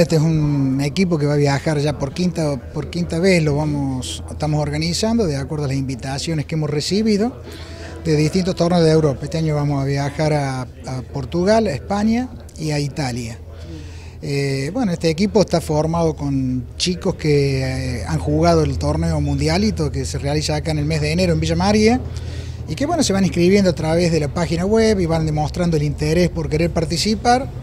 Este es un equipo que va a viajar ya por quinta, por quinta vez, lo vamos, estamos organizando de acuerdo a las invitaciones que hemos recibido de distintos torneos de Europa. Este año vamos a viajar a, Portugal, a España y a Italia. Eh, bueno, este equipo está formado con chicos que eh, han jugado el torneo mundialito que se realiza acá en el mes de enero en Villa María y que bueno, se van inscribiendo a través de la página web y van demostrando el interés por querer participar.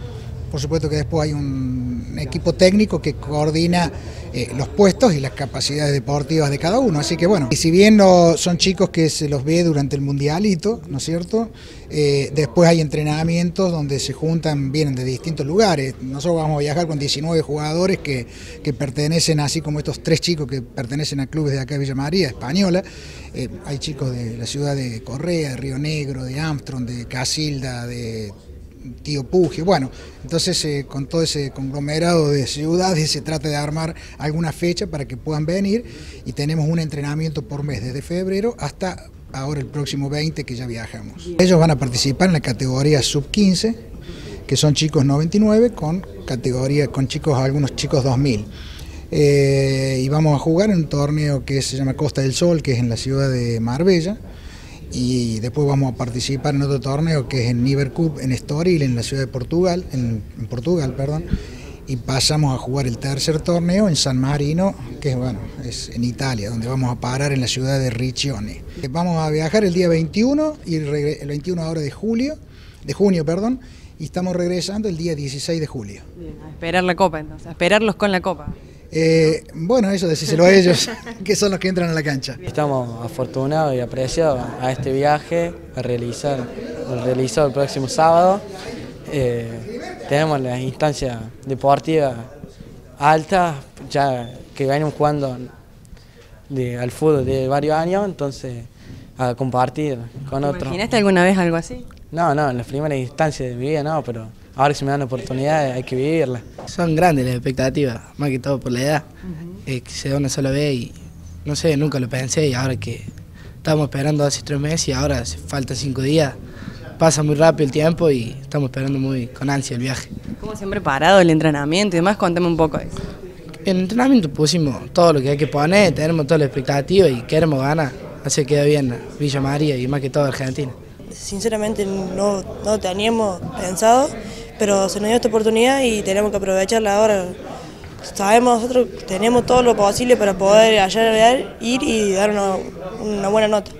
Por supuesto que después hay un equipo técnico que coordina eh, los puestos y las capacidades deportivas de cada uno. Así que bueno, y si bien son chicos que se los ve durante el mundialito, ¿no es cierto? Eh, después hay entrenamientos donde se juntan, vienen de distintos lugares. Nosotros vamos a viajar con 19 jugadores que, que pertenecen, así como estos tres chicos que pertenecen a clubes de acá de Villa María, española. Eh, hay chicos de la ciudad de Correa, de Río Negro, de Armstrong, de Casilda, de Tío Pugio. Bueno, entonces eh, con todo ese conglomerado de ciudades se trata de armar alguna fecha para que puedan venir y tenemos un entrenamiento por mes desde febrero hasta ahora el próximo 20 que ya viajamos. Ellos van a participar en la categoría sub 15, que son chicos 99 con categoría con chicos algunos chicos 2000. Eh, y vamos a jugar en un torneo que se llama Costa del Sol, que es en la ciudad de Marbella y después vamos a participar en otro torneo que es en Niver Cup en Estoril, en la ciudad de Portugal, en, Portugal, perdón, y pasamos a jugar el tercer torneo en San Marino, que bueno, es en Italia, donde vamos a parar en la ciudad de Riccione. Vamos a viajar el día 21 y el 21 ahora de julio, de junio, perdón, y estamos regresando el día 16 de julio. a esperar la copa entonces, a esperarlos con la copa. Eh, bueno, eso decíselo a ellos, que son los que entran a la cancha. Estamos afortunados y apreciados a este viaje a realizar, realizado el próximo sábado. Eh, tenemos la instancia deportiva alta, ya que venimos jugando al fútbol de varios años, entonces a compartir con otros. ¿Imaginaste alguna vez algo así? No, no, en las primeras instancias de mi vida no, pero ahora si me dan la oportunidad hay que vivirla. Son grandes las expectativas, más que todo por la edad, que se da una sola vez y no sé, nunca lo pensé y ahora que estamos esperando hace tres meses y ahora falta cinco días, pasa muy rápido el tiempo y estamos esperando muy con ansia el viaje. ¿Cómo se han preparado el entrenamiento y demás? Contame un poco de eso. En el entrenamiento pusimos todo lo que hay que poner, tenemos toda la expectativa y queremos ganar, así queda bien Villa María y más que todo Argentina sinceramente no, no teníamos pensado, pero se nos dio esta oportunidad y tenemos que aprovecharla ahora. Sabemos nosotros tenemos todo lo posible para poder allá ir y dar una buena nota.